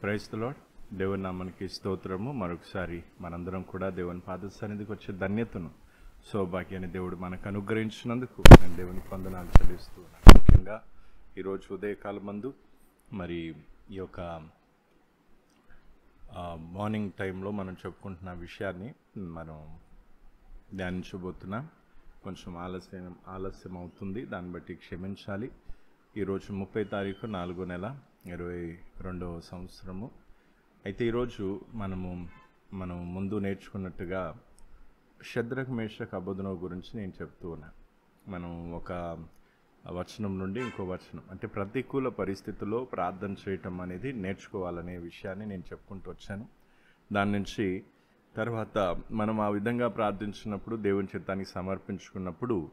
క్రైస్తలో దేవుని నామనికి స్తోత్రము. మరొకసారి మనందరం కూడా దేవుని పాద సన్నిధికి వచ్చే ధన్యతను సౌభాగ్యాన్ని దేవుడు మనకు అనుగ్రహించినందుకు నేను దేవుని వందనాలు చెల్లిస్తూ ముఖ్యంగా ఈరోజు ఉదయకాలం మందు మరి ఈ యొక్క మార్నింగ్ టైంలో మనం చెప్పుకుంటున్న విషయాన్ని మనం ధ్యానించబోతున్నాం. కొంచెం ఆలస్యం ఆలస్యం అవుతుంది దాన్ని బట్టి క్షమించాలి. ఈరోజు ముప్పై తారీఖు నాలుగో నెల ఇరవై రెండవ సంవత్సరము. అయితే ఈరోజు మనము మనం ముందు నేర్చుకున్నట్టుగా శద్రక్ మేషక్ అబోధనో గురించి నేను చెప్తూ ఉన్నాను మనం ఒక వచనం నుండి ఇంకో వచనం అంటే ప్రతికూల పరిస్థితుల్లో ప్రార్థన చేయటం అనేది నేర్చుకోవాలనే విషయాన్ని నేను చెప్పుకుంటూ వచ్చాను. దాని నుంచి తర్వాత మనం ఆ విధంగా ప్రార్థించినప్పుడు దేవుని చిత్తానికి సమర్పించుకున్నప్పుడు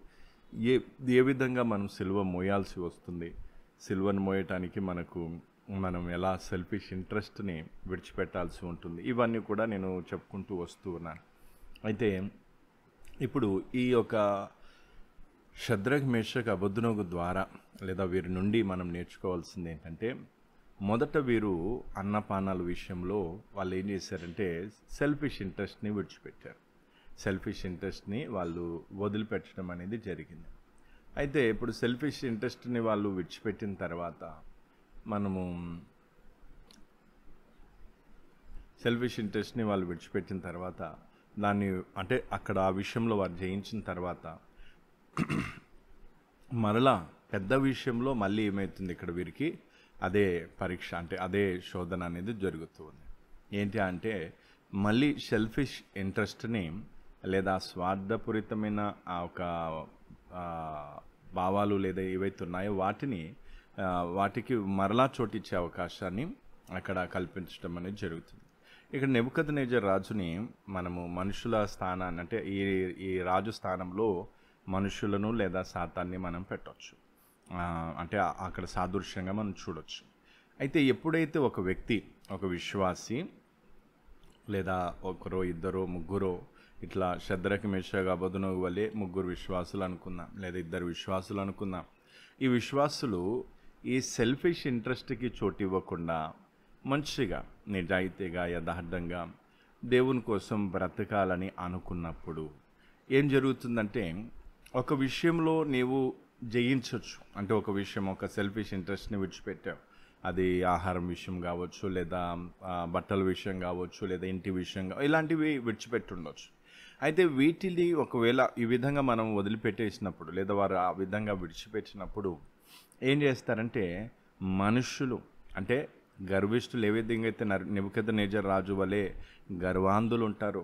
ఏ ఏ విధంగా మనం సిలువ మోయాల్సి వస్తుంది సిల్వను మోయటానికి మనకు మనం ఎలా సెల్ఫిష్ ఇంట్రెస్ట్ని విడిచిపెట్టాల్సి ఉంటుంది. ఇవన్నీ కూడా నేను చెప్పుకుంటూ వస్తూ ఉన్నాను. అయితే ఇప్పుడు ఈ యొక్క శద్రగ్ మేషక్ అబద్ధనోగు ద్వారా లేదా వీరి నుండి మనం నేర్చుకోవాల్సింది ఏంటంటే మొదట వీరు అన్నపానాల విషయంలో వాళ్ళు ఏం చేశారంటే సెల్ఫిష్ ఇంట్రెస్ట్ని విడిచిపెట్టారు. సెల్ఫిష్ ఇంట్రెస్ట్ని వాళ్ళు వదిలిపెట్టడం అనేది జరిగింది. అయితే ఇప్పుడు సెల్ఫిష్ ఇంట్రెస్ట్ని వాళ్ళు విడిచిపెట్టిన తర్వాత మనము సెల్ఫిష్ ఇంట్రెస్ట్ని వాళ్ళు విడిచిపెట్టిన తర్వాత దాన్ని అంటే అక్కడ ఆ విషయంలో వారు జయించిన తర్వాత మరలా పెద్ద విషయంలో మళ్ళీ ఏమవుతుంది ఇక్కడ వీరికి అదే పరీక్ష అంటే అదే శోధన అనేది జరుగుతుంది ఏంటి అంటే మళ్ళీ సెల్ఫిష్ ఇంట్రెస్ట్ని లేదా స్వార్థపూరితమైన ఆ ఒక భావాలు లేదా ఏవైతే ఉన్నాయో వాటిని వాటికి మరలా చోటిచ్చే అవకాశాన్ని అక్కడ కల్పించడం అనేది జరుగుతుంది. ఇక్కడ నెబుకద్ నేజర్ రాజుని మనము మనుషుల స్థానాన్ని అంటే ఈ ఈ రాజు స్థానంలో మనుషులను లేదా శాతాన్ని మనం పెట్టవచ్చు అంటే అక్కడ సాదృశ్యంగా మనం చూడొచ్చు. అయితే ఎప్పుడైతే ఒక వ్యక్తి ఒక విశ్వాసి లేదా ఒకరో ఇద్దరో ముగ్గురో ఇట్లా శద్రకి మేషగా అబదును వలె ముగ్గురు విశ్వాసులు అనుకుందాం లేదా ఇద్దరు విశ్వాసులు అనుకుందాం. ఈ విశ్వాసులు ఈ సెల్ఫిష్ ఇంట్రెస్ట్కి చోటు ఇవ్వకుండా మంచిగా నిజాయితీగా యథార్థంగా దేవుని కోసం బ్రతకాలని అనుకున్నప్పుడు ఏం జరుగుతుందంటే ఒక విషయంలో నీవు జయించవచ్చు అంటే ఒక విషయం ఒక సెల్ఫిష్ ఇంట్రెస్ట్ని విడిచిపెట్టావు. అది ఆహారం విషయం కావచ్చు లేదా బట్టల విషయం కావచ్చు లేదా ఇంటి విషయం ఇలాంటివి విడిచిపెట్టుండొచ్చు. అయితే వీటిని ఒకవేళ ఈ విధంగా మనం వదిలిపెట్టేసినప్పుడు లేదా వారు ఆ విధంగా విడిచిపెట్టినప్పుడు ఏం చేస్తారంటే మనుషులు అంటే గర్విష్ఠులు ఏ విధంగా అయితే నిబుకద నేజర్ రాజు వలె గర్వాంధులు ఉంటారు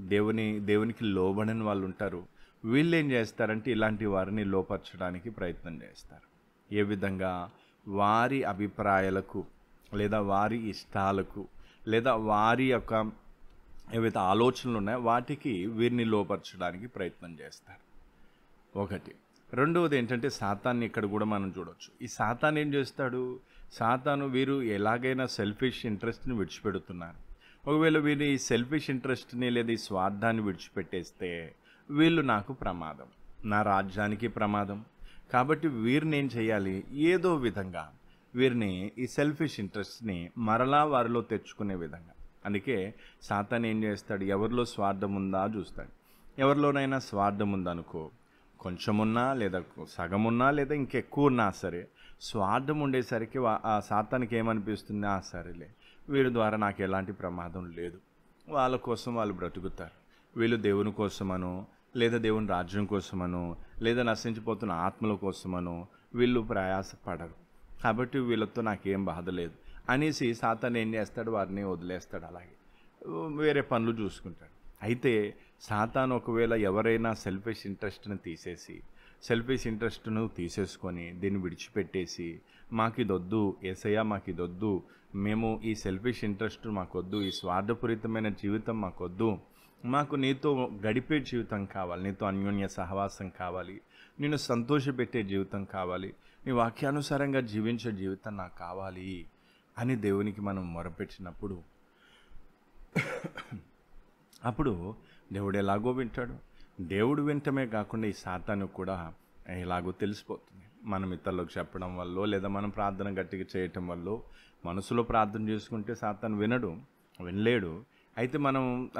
దేవుని దేవునికి లోబడని వాళ్ళు ఉంటారు వీళ్ళు ఏం చేస్తారంటే ఇలాంటి వారిని లోపరచడానికి ప్రయత్నం చేస్తారు. ఏ విధంగా? వారి అభిప్రాయాలకు లేదా వారి ఇష్టాలకు లేదా వారి యొక్క ఏవైతే ఆలోచనలు ఉన్నాయో వాటికి వీరిని లోపరచడానికి ప్రయత్నం చేస్తారు. ఒకటి. రెండవది ఏంటంటే సాతాన్ని ఇక్కడ కూడా మనం చూడొచ్చు. ఈ సాతాన్ ఏం చేస్తాడు? సాతాను వీరు ఎలాగైనా సెల్ఫిష్ ఇంట్రెస్ట్ని విడిచిపెడుతున్నారు. ఒకవేళ వీరు ఈ సెల్ఫిష్ ఇంట్రెస్ట్ని లేదా ఈ స్వార్థాన్ని విడిచిపెట్టేస్తే వీళ్ళు నాకు ప్రమాదం. నా రాజ్యానికి ప్రమాదం. కాబట్టి వీరిని ఏం చేయాలి? ఏదో విధంగా వీరిని ఈ సెల్ఫిష్ ఇంట్రెస్ట్ని మరలా వారిలో తెచ్చుకునే విధంగా అందుకే సాతాన్ ఏం చేస్తాడు? ఎవరిలో స్వార్థం ఉందా చూస్తాడు. ఎవరిలోనైనా స్వార్థం ఉందనుకో కొంచెమున్నా లేదా సగమున్నా లేదా ఇంకెక్కువ ఉన్నా సరే స్వార్థం ఉండేసరికి వా- ఆ సాతానికి ఏమనిపిస్తుంది ఆ సరేలే. వీరి ద్వారా నాకు ఎలాంటి ప్రమాదం లేదు. వాళ్ళ కోసం వాళ్ళు బ్రతుకుతారు. వీళ్ళు దేవుని కోసమనో లేదా దేవుని రాజ్యం కోసమనో లేదా నశించిపోతున్న ఆత్మల కోసమనో వీళ్ళు ప్రయాసపడరు. కాబట్టి వీళ్ళతో నాకేం బాధ లేదు. అనేసి సాతాన్ ఏం చేస్తాడు? వారిని వదిలేస్తాడు అలాగే. వేరే పనులు చూసుకుంటాడు. అయితే సాతాన్ ఒకవేళ ఎవరైనా సెల్ఫిష్ ఇంట్రెస్ట్ని తీసేసి సెల్ఫిష్ ఇంట్రెస్ట్ను తీసేసుకొని దీన్ని విడిచిపెట్టేసి మాకు ఇదొద్దు ఏసయ్య మాకు ఇదొద్దు మేము ఈ సెల్ఫిష్ ఇంట్రెస్ట్ మాకొద్దు ఈ స్వార్థపూరితమైన జీవితం మాకొద్దు మాకు నీతో గడిపే జీవితం కావాలి నీతో అన్యోన్య సహవాసం కావాలి నిన్ను సంతోషపెట్టే జీవితం కావాలి నీ వాక్యానుసారంగా జీవించే జీవితం నాకు కావాలి అని దేవునికి మనం మొరపెట్టినప్పుడు అప్పుడు దేవుడు ఎలాగో వింటాడు. దేవుడు వింటమే కాకుండా ఈ సాతాను కూడా ఎలాగో తెలిసిపోతుంది. మనం ఇతరులకు చెప్పడం వల్ల లేదా మనం ప్రార్థన గట్టిగా చేయటం వల్ల మనసులో ప్రార్థన చేసుకుంటే సాతాను వినడు వినలేడు. అయితే మనం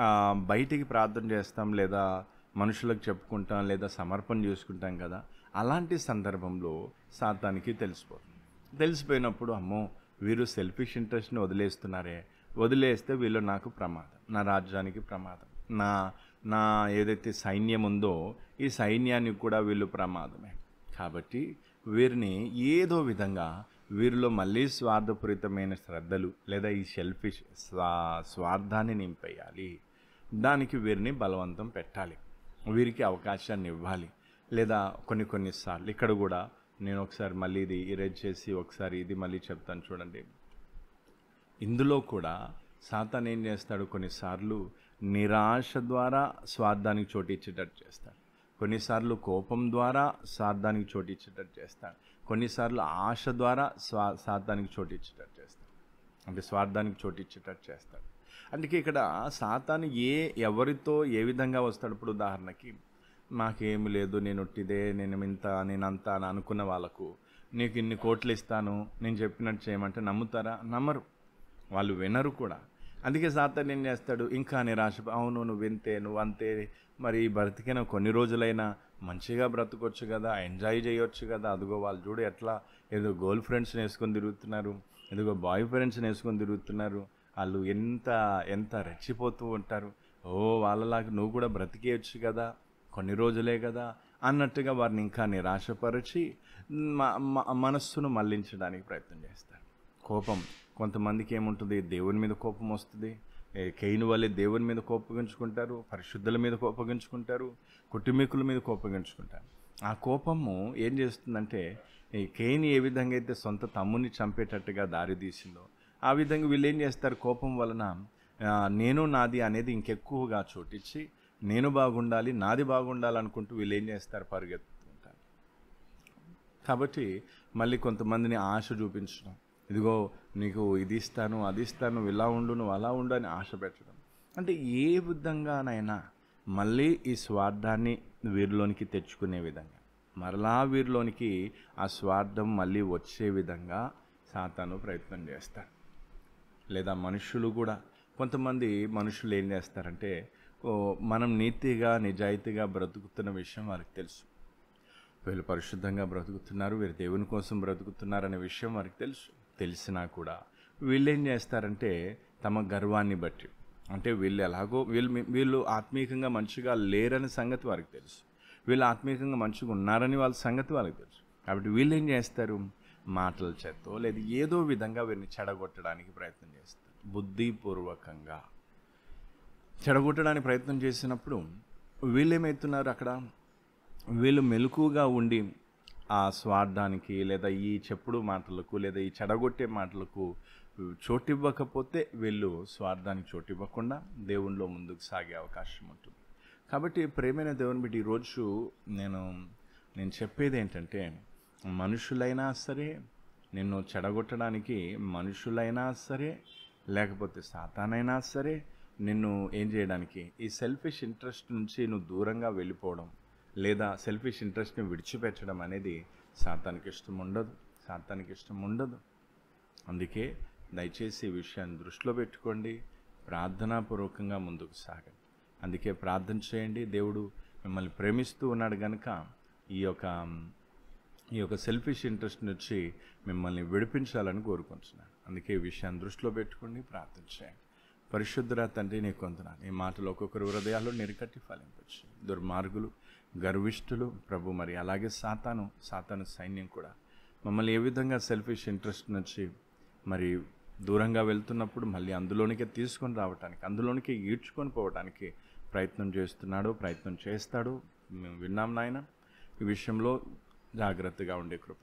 బయటికి ప్రార్థన చేస్తాం లేదా మనుషులకు చెప్పుకుంటాం లేదా సమర్పణ చేసుకుంటాం కదా అలాంటి సందర్భంలో సాతానికి తెలిసిపోతుంది. తెలిసిపోయినప్పుడు అమ్మో వీరు సెల్ఫిష్ ఇంట్రెస్ట్ని వదిలేస్తున్నారే. వదిలేస్తే వీళ్ళు నాకు ప్రమాదం నా రాజ్యానికి ప్రమాదం. నా నా ఏదైతే సైన్యం ఉందో ఈ సైన్యానికి కూడా వీళ్ళు ప్రమాదమే. కాబట్టి వీరిని ఏదో విధంగా వీరిలో మళ్ళీ స్వార్థపూరితమైన శ్రద్ధలు లేదా ఈ సెల్ఫిష్ స్వా స్వార్థాన్ని నింపేయాలి. దానికి వీరిని బలవంతం పెట్టాలి. వీరికి అవకాశాన్ని ఇవ్వాలి. లేదా కొన్ని కొన్నిసార్లు ఇక్కడ కూడా నేను ఒకసారి మళ్ళీ ఇది ఇరేజ్ చేసి ఒకసారి ఇది మళ్ళీ చెప్తాను చూడండి. ఇందులో కూడా సాతాన్ ఏం చేస్తాడు? కొన్నిసార్లు నిరాశ ద్వారా స్వార్థానికి చోటు ఇచ్చేటట్టు చేస్తాడు. కొన్నిసార్లు కోపం ద్వారా స్వార్థానికి చోటు ఇచ్చేటట్టు చేస్తాడు. కొన్నిసార్లు ఆశ ద్వారా స్వా స్వార్థానికి చోటు ఇచ్చేటట్టు చేస్తాడు. అంటే స్వార్థానికి చోటు ఇచ్చేటట్టు చేస్తాడు. అందుకే ఇక్కడ సాతాను ఏ ఎవరితో ఏ విధంగా వస్తాడు? ఇప్పుడు ఉదాహరణకి నాకేమి లేదు నేను ఒట్టిదే నేను ఇంత నేను అంత అని అనుకున్న వాళ్ళకు నీకు ఇన్ని కోట్లు ఇస్తాను నేను చెప్పినట్టు చేయమంటే నమ్ముతారా? నమ్మరు. వాళ్ళు వినరు కూడా. అందుకే సాతాన్ ఏం చేస్తాడు? ఇంకా నిరాశ అవును నువ్వు వింతే నువ్వు అంతే మరి బ్రతికిన కొన్ని రోజులైనా మంచిగా బ్రతకొచ్చు కదా ఎంజాయ్ చేయొచ్చు కదా అదిగో వాళ్ళు చూడు ఎట్లా ఏదో గర్ల్ ఫ్రెండ్స్ని వేసుకొని తిరుగుతున్నారు ఏదో బాయ్ ఫ్రెండ్స్ని వేసుకొని తిరుగుతున్నారు వాళ్ళు ఎంత ఎంత రెచ్చిపోతూ ఉంటారు. ఓ వాళ్ళలాగా నువ్వు కూడా బ్రతికేయచ్చు కదా కొన్ని రోజులే కదా అన్నట్టుగా వారిని ఇంకా నిరాశపరిచి మ- మ- మనస్సును మళ్ళించడానికి ప్రయత్నం చేస్తారు. కోపం. కొంతమందికి ఏముంటుంది? దేవుని మీద కోపం వస్తుంది. కేయిని కేయిన్ వల్లే దేవుని మీద కోపగించుకుంటారు పరిశుద్ధుల మీద కోపగించుకుంటారు కుటుంబీకుల మీద కోపగించుకుంటారు. ఆ కోపము ఏం చేస్తుందంటే ఈ కేయిన్ ఏ విధంగా అయితే సొంత తమ్ముని చంపేటట్టుగా దారి తీసిందో ఆ విధంగా వీళ్ళు ఏం చేస్తారు? కోపం వలన నేను నాది అనేది ఇంకెక్కువగా చోటిచ్చి నేను బాగుండాలి నాది బాగుండాలి అనుకుంటూ వీళ్ళు ఏం చేస్తారు? పరిగెత్తుంటారు కాబట్టి మళ్ళీ కొంతమందిని ఆశ చూపించడం. ఇదిగో నీకు ఇది ఇస్తాను అది ఇస్తాను ఇలా ఉండు నువ్వు అలా ఉండు అని ఆశ పెట్టడం. అంటే ఏ విధంగానైనా మళ్ళీ ఈ స్వార్థాన్ని వీరిలోనికి తెచ్చుకునే విధంగా మరలా వీరిలోనికి ఆ స్వార్థం మళ్ళీ వచ్చే విధంగా సాతాను ప్రయత్నం చేస్తాడు. లేదా మనుషులు కూడా కొంతమంది మనుషులు ఏం చేస్తారంటే మనం నీతిగా నిజాయితీగా బ్రతుకుతున్న విషయం వారికి తెలుసు. వీళ్ళు పరిశుద్ధంగా బ్రతుకుతున్నారు వీరు దేవుని కోసం బ్రతుకుతున్నారనే విషయం వారికి తెలుసు. తెలిసినా కూడా వీళ్ళు ఏం చేస్తారంటే తమ గర్వాన్ని బట్టి అంటే వీళ్ళు ఎలాగో వీళ్ళు వీళ్ళు ఆత్మీయంగా మంచిగా లేరని సంగతి వారికి తెలుసు. వీళ్ళు ఆత్మీయంగా మంచిగా ఉన్నారని వాళ్ళ సంగతి వాళ్ళకి తెలుసు. కాబట్టి వీళ్ళు ఏం చేస్తారు? మాటల చేత్తో లేదా ఏదో విధంగా వీరిని చెడగొట్టడానికి ప్రయత్నం చేస్తారు. బుద్ధిపూర్వకంగా చెడగొట్టడానికి ప్రయత్నం చేసినప్పుడు వీళ్ళేమైతున్నారు అక్కడ? వీళ్ళు మెలకుగా ఉండి ఆ స్వార్థానికి లేదా ఈ చెప్పుడు మాటలకు లేదా ఈ చెడగొట్టే మాటలకు చోటివ్వకపోతే వీళ్ళు స్వార్థానికి చోటివ్వకుండా దేవునిలో ముందుకు సాగే అవకాశం ఉంటుంది. కాబట్టి ప్రేమైన దేవుని బిడ్డ ఈరోజు నేను నేను చెప్పేది ఏంటంటే మనుషులైనా సరే నిన్ను చెడగొట్టడానికి మనుషులైనా సరే లేకపోతే సాతానైనా సరే నిన్ను ఏం చేయడానికి? ఈ సెల్ఫిష్ ఇంట్రెస్ట్ నుంచి నువ్వు దూరంగా వెళ్ళిపోవడం లేదా సెల్ఫిష్ ఇంట్రెస్ట్ని విడిచిపెట్టడం అనేది సాతానికి ఇష్టం ఉండదు. సాతానికి ఇష్టం ఉండదు. అందుకే దయచేసి ఈ విషయాన్ని దృష్టిలో పెట్టుకోండి. ప్రార్థనాపూర్వకంగా ముందుకు సాగండి. అందుకే ప్రార్థన చేయండి. దేవుడు మిమ్మల్ని ప్రేమిస్తూ ఉన్నాడు కనుక ఈ యొక్క ఈ యొక్క సెల్ఫిష్ ఇంట్రెస్ట్ నుంచి మిమ్మల్ని విడిపించాలని కోరుకుంటున్నాను. అందుకే ఈ విషయాన్ని దృష్టిలో పెట్టుకోండి. ప్రార్థన చేయండి. పరిశుద్ధుర తండ్రి నీ కొంటున్నాను ఈ మాటలు ఒక్కొక్కరు హృదయాల్లో నిరికట్టి ఫలింపచ్చు. దుర్మార్గులు గర్విష్ఠులు ప్రభు మరి అలాగే సాతాను సాతాను సైన్యం కూడా మమ్మల్ని ఏ విధంగా సెల్ఫిష్ ఇంట్రెస్ట్ నుంచి మరి దూరంగా వెళ్తున్నప్పుడు మళ్ళీ అందులోనికే తీసుకొని రావటానికి అందులోనికి ఈడ్చుకొని పోవడానికి ప్రయత్నం చేస్తున్నాడు ప్రయత్నం చేస్తాడు. మేము విన్నాం నాయన ఈ విషయంలో జాగ్రత్తగా ఉండే కృప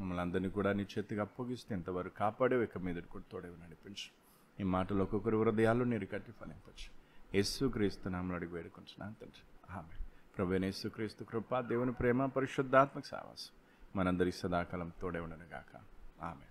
మమ్మల్ని అందరినీ కూడా నీ చేతికి అప్పగిస్తే ఇంతవరకు కాపాడే ఇక మీద కూడా తోడేవి నడిపించు ఈ మాటలు ఒక్కొక్కరి హృదయాలు నీరు కట్టి ఫలింపచ్చు యేసుక్రీస్తు నామలు అడిగి వేడుకుంటున్నాను తండ్రి. ఆమె ప్రభు యేసుక్రీస్తు కృప దేవుని ప్రేమ పరిశుద్ధాత్మక సావాసం మనందరి సదాకాలం తోడే ఉండను గాక ఆమె